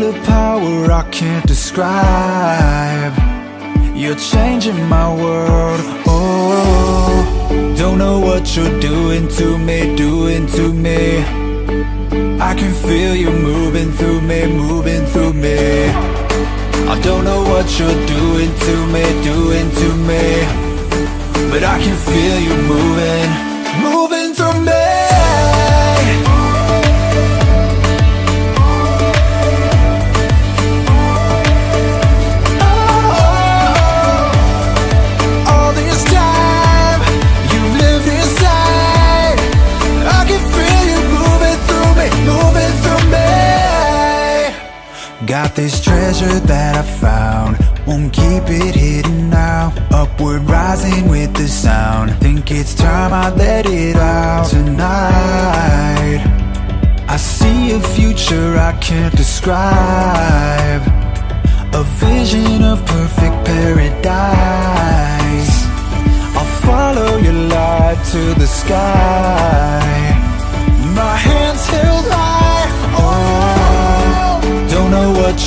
feel a power I can't describe. You're changing my world, oh. Don't know what you're doing to me, doing to me. I can feel you moving through me, moving through me. I don't know what you're doing to me, doing to me. But I can feel you moving, moving through me Got this treasure that I found. Won't keep it hidden now. Upward rising with the sound. Think it's time I let it out tonight. I see a future I can't describe. A vision of perfect paradise. I'll follow your light to the sky. My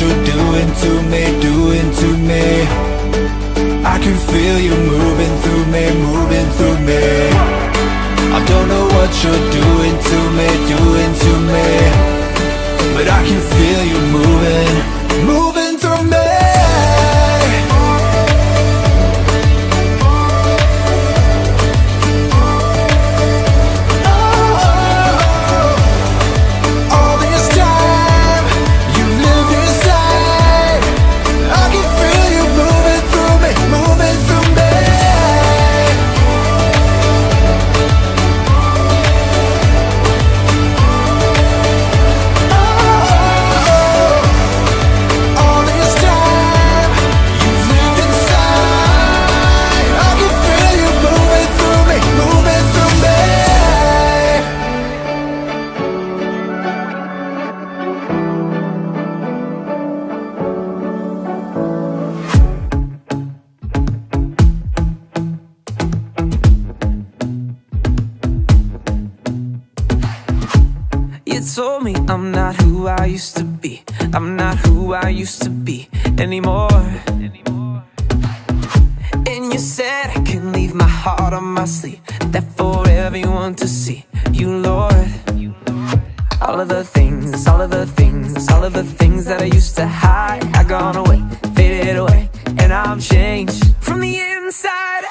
you're doing to me, doing to me. I can feel you moving through me, moving through me. I don't know what you're doing to me, doing to me. But I can feel you told me I'm not who I used to be. I'm not who I used to be anymore. And you said I can leave my heart on my sleeve. That for everyone to see. You, Lord. All of the things, all of the things, all of the things that I used to hide. I gone away, faded away, and I'm changed from the inside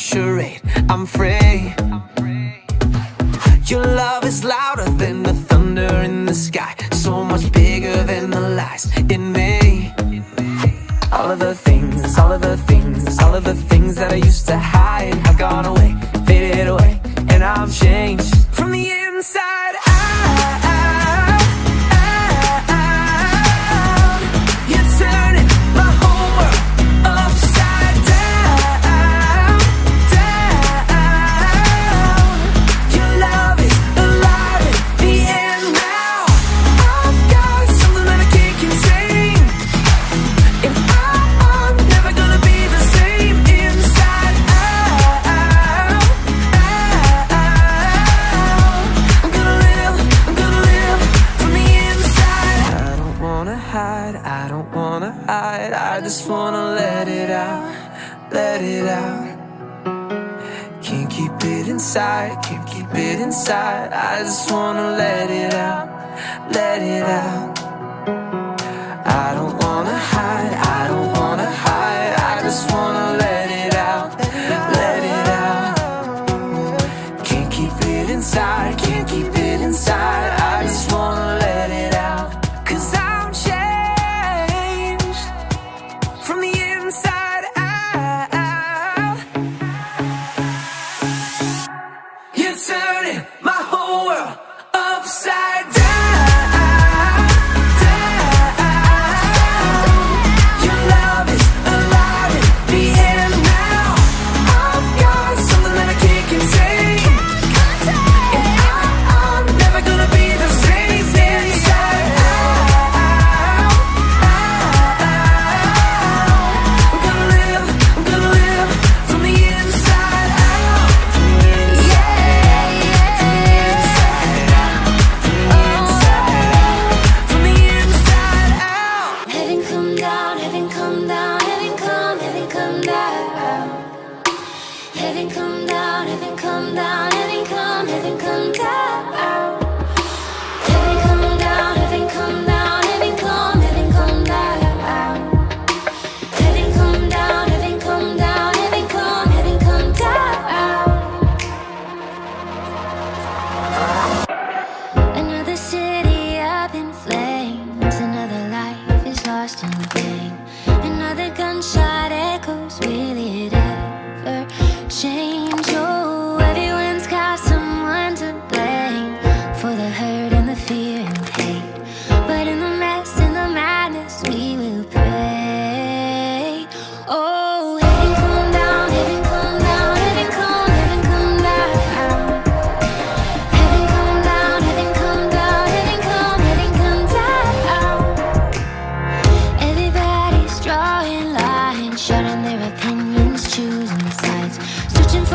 charade. I'm free. Your love is louder than the thunder in the sky. So much bigger than the lies in me. All of the things, all of the things, all of the things that I used to hide have gone away, faded away, and I'm changed don't wanna hide. I just wanna let it out, let it out. Can't keep it inside, can't keep it inside. I just wanna let it out, let it out. I don't wanna hide, I You're turning my whole world upside down. heaven come down, heaven come down, heaven come, heaven come down.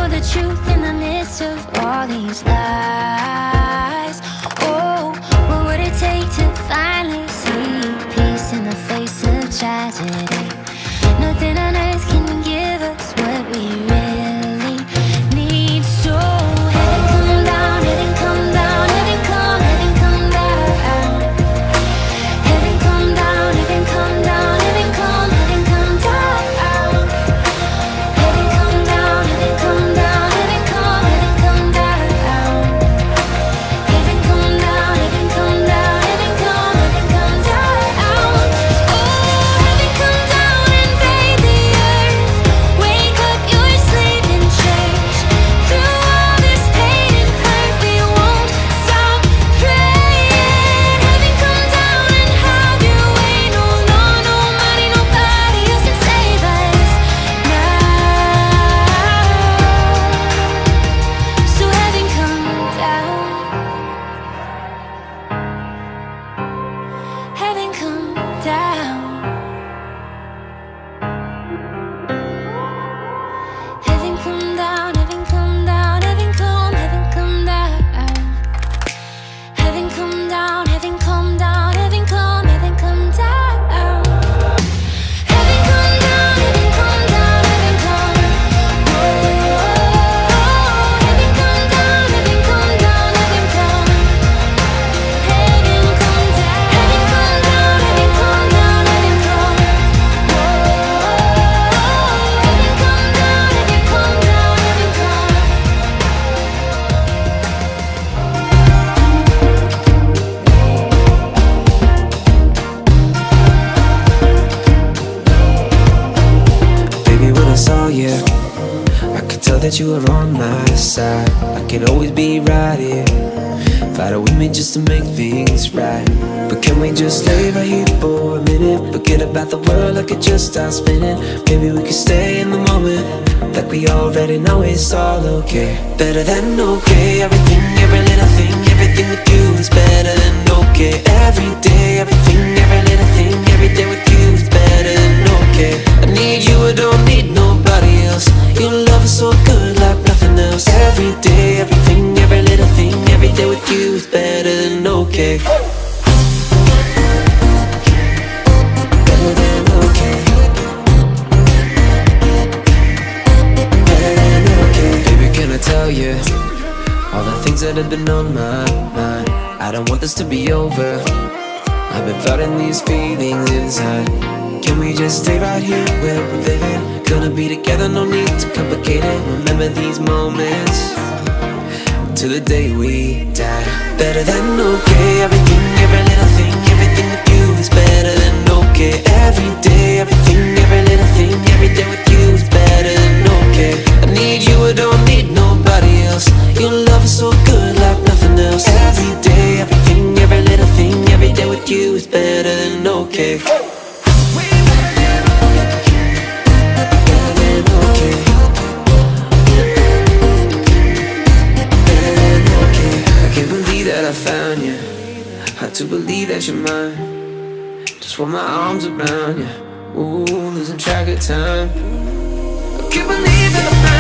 the truth in the midst of all these lies. You are on my side. I can always be right here. Fight with me just to make things right. But can we just stay right here for a minute? Forget about the world, I could just stopped spinning. Maybe we could stay in the moment Like we already know it's all okay. Better than okay, everything, every little thing Everything with you is better than okay. Every day, everything, every little thing Every day with that have been on my mind I don't want this to be over. I've been fighting these feelings inside. Can we just stay right here where we're living? Gonna be together, no need to complicate it. Remember these moments Till the day we die. Better than okay, everything lose your mind. Just want my arms around you. Ooh, losing track of time. I can't believe it.